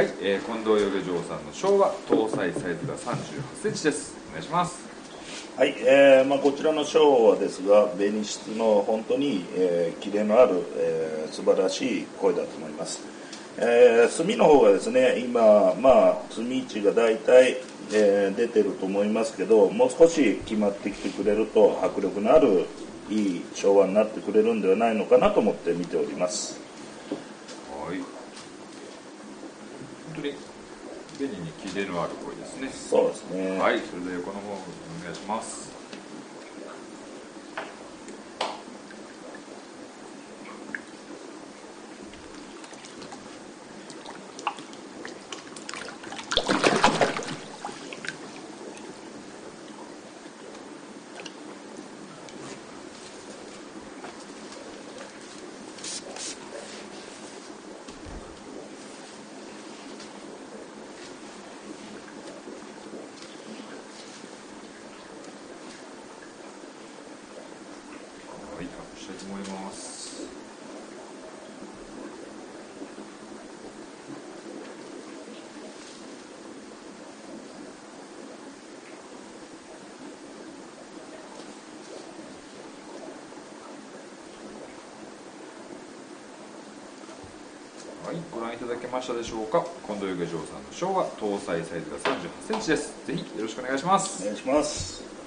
はい、えー、近藤洋魚場さんの昭和搭載サイズが38センチです。お願いします。はい、えーまあ、こちらのショーはですが紅質の本当に、えー、キレのある、えー、素晴らしい声だと思います、えー、炭の方がですね今、まあ、炭位置が大体、えー、出てると思いますけどもう少し決まってきてくれると迫力のあるいい昭和になってくれるんではないのかなと思って見ております。はい本当に紅にキレのある声ですね。そうですね。はいそれで横の方お願いしますたいと思います。はい、ご覧いただけましたでしょうか？近藤洋魚場さんの昭和搭載サイズが38センチです。ぜひよろしくお願いします。お願いします。